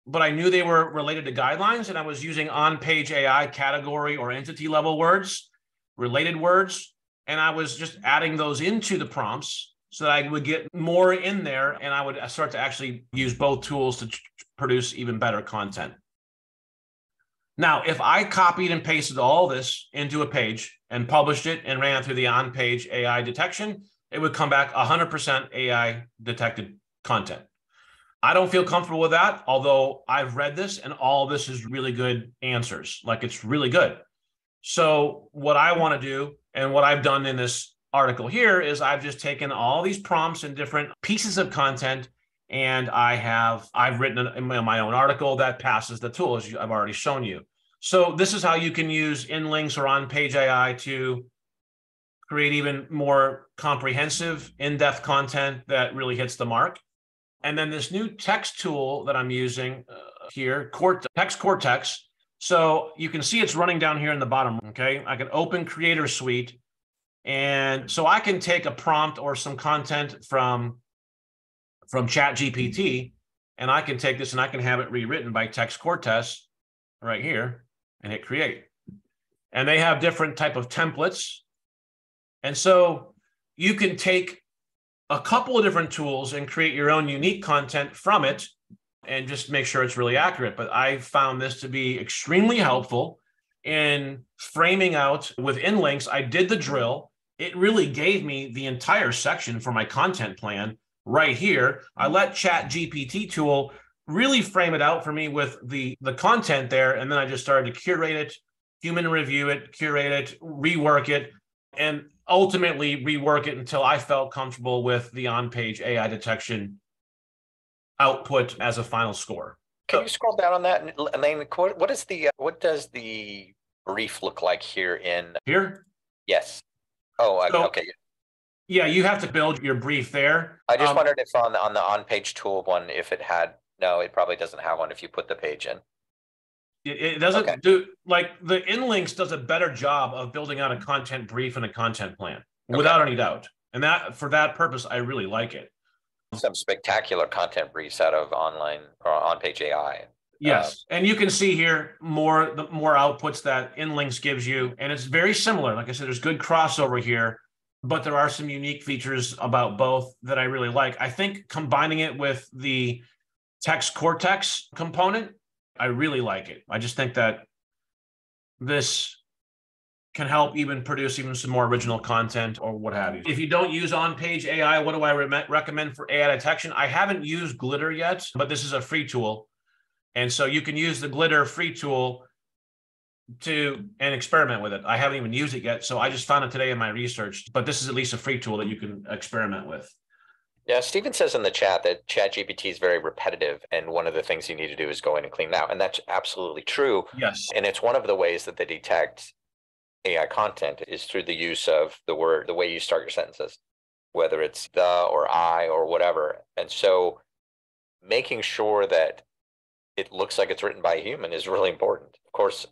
but I knew they were related to guidelines, and I was using on-page AI category or entity level words, related words, and I was just adding those into the prompts so that I would get more in there, and I would start to actually use both tools to produce even better content. Now, if I copied and pasted all this into a page and published it and ran it through the on page AI detection, it would come back 100% AI detected content. I don't feel comfortable with that, although I've read this and all this is really good answers. Like it's really good. So, what I want to do and what I've done in this article here is I've just taken all these prompts and different pieces of content and I have I've written in my own article that passes the tool as I've already shown you. So this is how you can use Inlinks or on page AI to create even more comprehensive in-depth content that really hits the mark. And then this new text tool that I'm using uh, here, Cort- Text Cortex. So you can see it's running down here in the bottom. Okay. I can open Creator Suite. And so I can take a prompt or some content from, from ChatGPT, and I can take this and I can have it rewritten by Text Cortex right here and hit create. And they have different type of templates. And so you can take a couple of different tools and create your own unique content from it and just make sure it's really accurate. But I found this to be extremely helpful in framing out with Inlinks. I did the drill. It really gave me the entire section for my content plan right here. I let ChatGPT tool really frame it out for me with the the content there, and then I just started to curate it, human review it, curate it, rework it, and ultimately rework it until I felt comfortable with the on-page AI detection output as a final score. Can you scroll down on that, and then what is the what does the brief look like here in here? Yes. Oh, so, okay. Yeah, you have to build your brief there. I just um, wondered if on the on the on page tool one, if it had no, it probably doesn't have one if you put the page in. It, it doesn't okay. do like the inlinks does a better job of building out a content brief and a content plan okay. without any doubt. And that for that purpose, I really like it. Some spectacular content briefs out of online or on page AI. Yes, uh, and you can see here more the more outputs that Inlinks gives you, and it's very similar. Like I said, there's good crossover here but there are some unique features about both that I really like. I think combining it with the text cortex component, I really like it. I just think that this can help even produce even some more original content or what have you. If you don't use on-page AI, what do I re- recommend for AI detection? I haven't used GLTR yet, but this is a free tool. And so you can use the GLTR free tool to and experiment with it. I haven't even used it yet, so I just found it today in my research. But this is at least a free tool that you can experiment with. Yeah, Stephen says in the chat that ChatGPT is very repetitive, and one of the things you need to do is go in and clean it out, and that's absolutely true. Yes, and it's one of the ways that they detect AI content is through the use of the word, the way you start your sentences, whether it's the or I or whatever, and so making sure that it looks like it's written by a human is really important. Of course,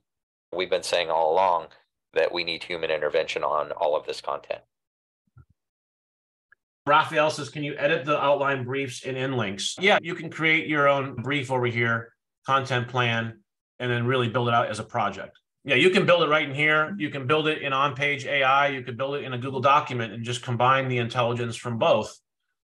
We've been saying all along that we need human intervention on all of this content. Raphael says, can you edit the outline briefs and in links? Yeah, you can create your own brief over here, content plan, and then really build it out as a project. Yeah, you can build it right in here. You can build it in on-page AI. You can build it in a Google document and just combine the intelligence from both.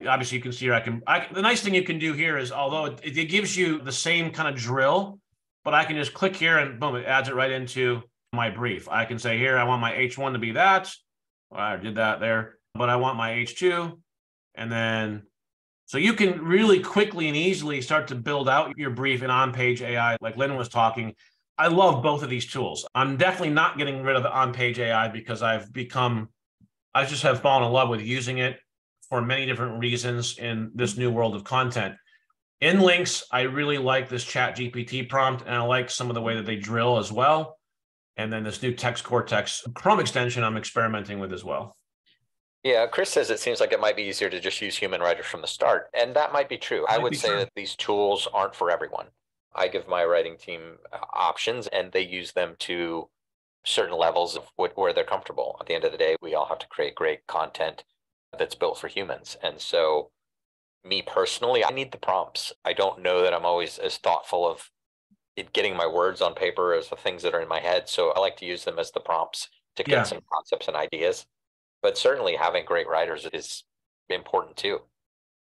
Obviously, you can see here, I can, I, the nice thing you can do here is, although it, it gives you the same kind of drill, but I can just click here and boom, it adds it right into my brief. I can say here, I want my H1 to be that. Well, I did that there, but I want my H2. And then, so you can really quickly and easily start to build out your brief in on-page AI, like Lyn was talking. I love both of these tools. I'm definitely not getting rid of the on-page AI because I've become, I just have fallen in love with using it for many different reasons in this new world of content. Inlinks, I really like this ChatGPT prompt and I like some of the way that they drill as well. And then this new text cortex Chrome extension I'm experimenting with as well. Yeah, Chris says it seems like it might be easier to just use human writers from the start. And that might be true. Might I would say true. that these tools aren't for everyone. I give my writing team uh, options and they use them to certain levels of what, where they're comfortable. At the end of the day, we all have to create great content that's built for humans. And so me personally, I need the prompts. I don't know that I'm always as thoughtful of it getting my words on paper as the things that are in my head. So I like to use them as the prompts to get yeah. some concepts and ideas. But certainly having great writers is important too,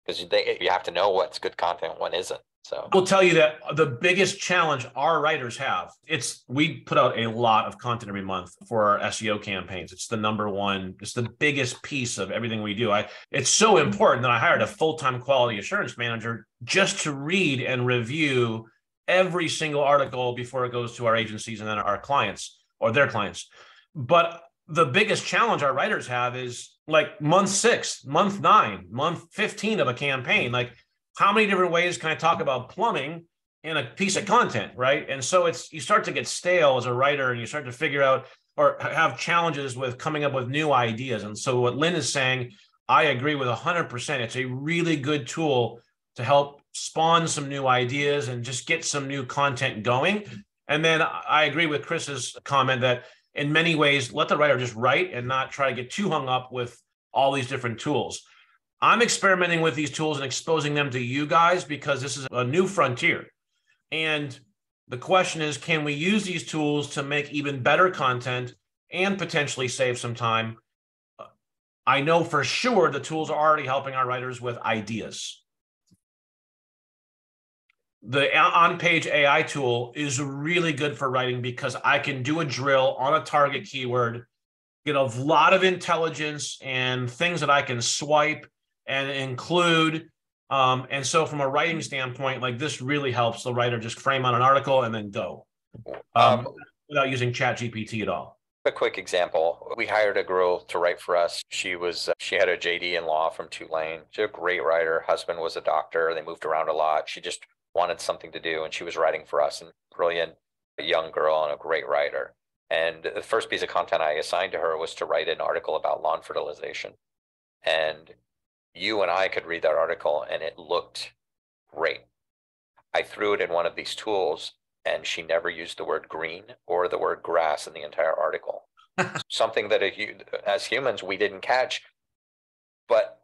because you have to know what's good content, when isn't. So we'll tell you that the biggest challenge our writers have, it's we put out a lot of content every month for our SEO campaigns. It's the number one, it's the biggest piece of everything we do. I it's so important that I hired a full-time quality assurance manager just to read and review every single article before it goes to our agencies and then our clients or their clients. But the biggest challenge our writers have is like month six, month nine, month 15 of a campaign. Like how many different ways can I talk about plumbing in a piece of content, right? And so it's you start to get stale as a writer and you start to figure out or have challenges with coming up with new ideas. And so what Lyn is saying, I agree with 100%. It's a really good tool to help spawn some new ideas and just get some new content going. And then I agree with Chris's comment that in many ways, let the writer just write and not try to get too hung up with all these different tools. I'm experimenting with these tools and exposing them to you guys because this is a new frontier. And the question is can we use these tools to make even better content and potentially save some time? I know for sure the tools are already helping our writers with ideas. The on page AI tool is really good for writing because I can do a drill on a target keyword, get a lot of intelligence and things that I can swipe and include. Um, and so, from a writing standpoint, like this really helps the writer just frame on an article and then go um, um, without using ChatGPT at all. A quick example: we hired a girl to write for us. She was uh, she had a JD in law from Tulane. She's a great writer. Husband was a doctor. They moved around a lot. She just wanted something to do, and she was writing for us. And brilliant, young girl and a great writer. And the first piece of content I assigned to her was to write an article about lawn fertilization. And you and I could read that article and it looked great. I threw it in one of these tools and she never used the word green or the word grass in the entire article. Something that as humans we didn't catch, but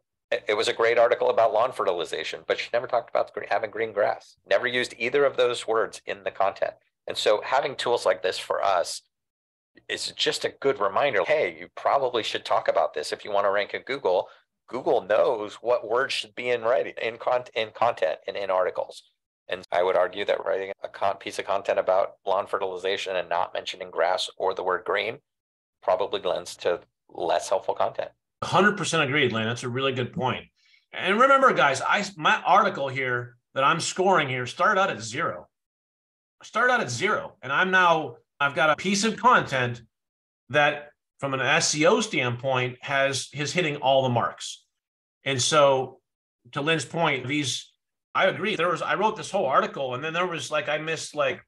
it was a great article about lawn fertilization, but she never talked about having green grass. Never used either of those words in the content. And so having tools like this for us is just a good reminder. Hey, you probably should talk about this if you want to rank in Google Google knows what words should be in writing in, con- in content and in articles. And I would argue that writing a con- piece of content about lawn fertilization and not mentioning grass or the word green probably lends to less helpful content. 100% agreed, Lane. That's a really good point. And remember, guys, I my article here that I'm scoring here started out at zero. Started out at zero, and I'm now I've got a piece of content that from an SEO standpoint, has is hitting all the marks. And so, to Lyn's point, these I agree. There was I wrote this whole article, and then there was like I missed like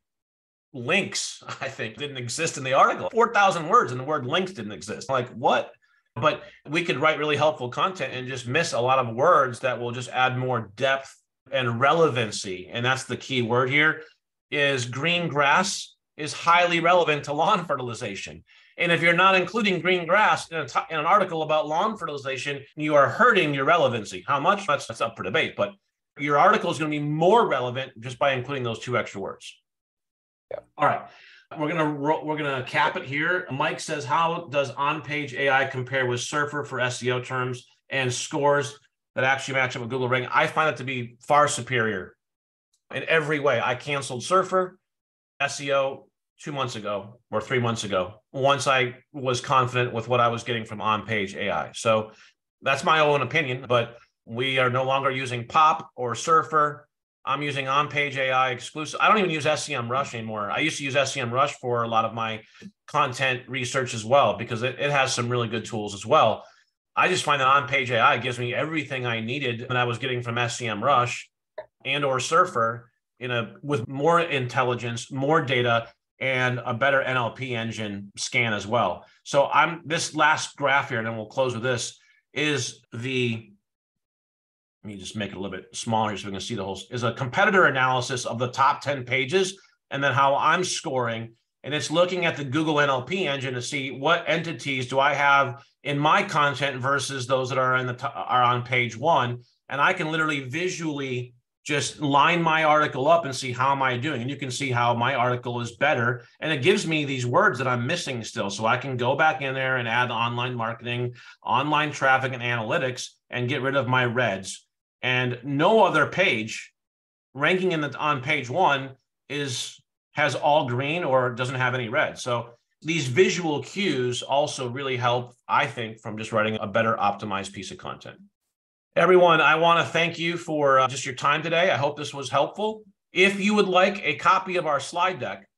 links. I think didn't exist in the article. Four thousand words, and the word links didn't exist. Like what? But we could write really helpful content and just miss a lot of words that will just add more depth and relevancy. And that's the key word here. Is green grass is highly relevant to lawn fertilization. And if you're not including green grass in, in, an article about lawn fertilization, you are hurting your relevancy. How much? That's, that's up for debate. But your article is going to be more relevant just by including those two extra words. Yeah. All right. We're gonna we're gonna cap it here. Mike says, "How does on-page AI compare with Surfer for SEO terms and scores that actually match up with Google ranking?" I find it to be far superior in every way. I canceled Surfer. SEO two months ago or three months ago once I was confident with what I was getting from on page AI. So that's my own opinion, but we are no longer using Pop or Surfer. I'm using on page AI exclusive. I don't even use SEMrush anymore. I used to use SEMrush for a lot of my content research as well because it, it has some really good tools as well. I just find that on page AI gives me everything I needed and I was getting from SEMrush and or Surfer in a with more intelligence, more data, and a better NLP engine scan as well. So I'm this last graph here, and then we'll close with this, is the let me just make it a little bit smaller so we can see the whole is a competitor analysis of the top 10 pages and then how I'm scoring. And it's looking at the Google NLP engine to see what entities do I have in my content versus those that are in the are on page one. And I can literally visually just line my article up and see how am I doing. And you can see how my article is better. And it gives me these words that I'm missing still. So I can go back in there and add online marketing, online traffic and analytics and get rid of my reds. And no other page ranking in the on page one is has all green or doesn't have any red. So these visual cues also really help, I think, from just writing a better optimized piece of content. Everyone, I want to thank you for uh, just your time today. I hope this was helpful. If you would like a copy of our slide deck,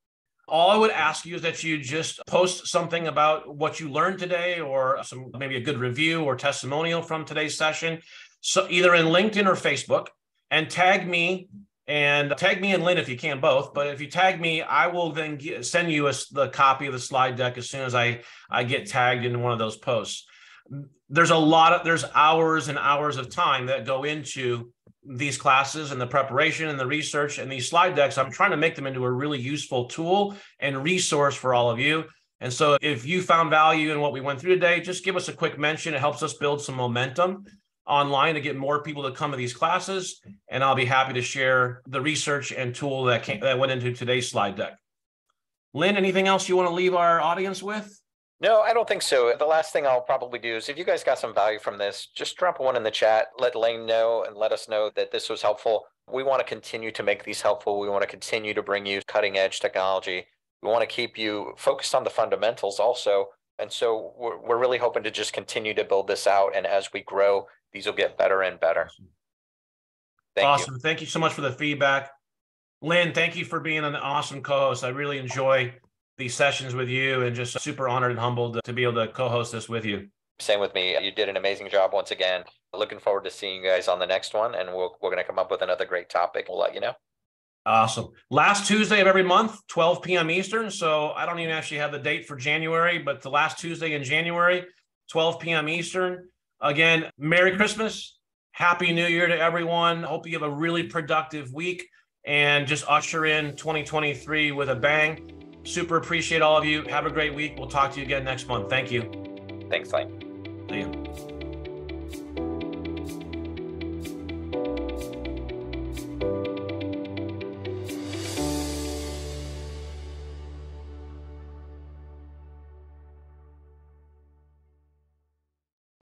all I would ask you is that you just post something about what you learned today or some maybe a good review or testimonial from today's session. So either in LinkedIn or Facebook and tag me and tag me and Lynn if you can both. But if you tag me, I will then get, send you a, the copy of the slide deck as soon as I, I get tagged in one of those posts there's a lot of there's hours and hours of time that go into these classes and the preparation and the research and these slide decks. I'm trying to make them into a really useful tool and resource for all of you. And so if you found value in what we went through today, just give us a quick mention. It helps us build some momentum online to get more people to come to these classes. And I'll be happy to share the research and tool that came, that went into today's slide deck. Lyn, anything else you want to leave our audience with? No, I don't think so. The last thing I'll probably do is if you guys got some value from this, just drop one in the chat, let Lane know and let us know that this was helpful. We want to continue to make these helpful. We want to continue to bring you cutting edge technology. We want to keep you focused on the fundamentals also. And so we're, we're really hoping to just continue to build this out. And as we grow, these will get better and better. Thank awesome. You. Thank you so much for the feedback. Lyn, thank you for being an awesome co host. I really enjoy these sessions with you and just super honored and humbled to be able to co-host this with you. Same with me. You did an amazing job once again. Looking forward to seeing you guys on the next one, and we'll, we're going to come up with another great topic. We'll let you know. Awesome. Last Tuesday of every month, 12 p.m. Eastern. So I don't even actually have the date for January, but the last Tuesday in January, 12 p.m. Eastern. Again, Merry Christmas. Happy New Year to everyone. Hope you have a really productive week and just usher in 2023 with a bang. Super appreciate all of you. Have a great week. We'll talk to you again next month. Thank you. Thanks, Lane. See you.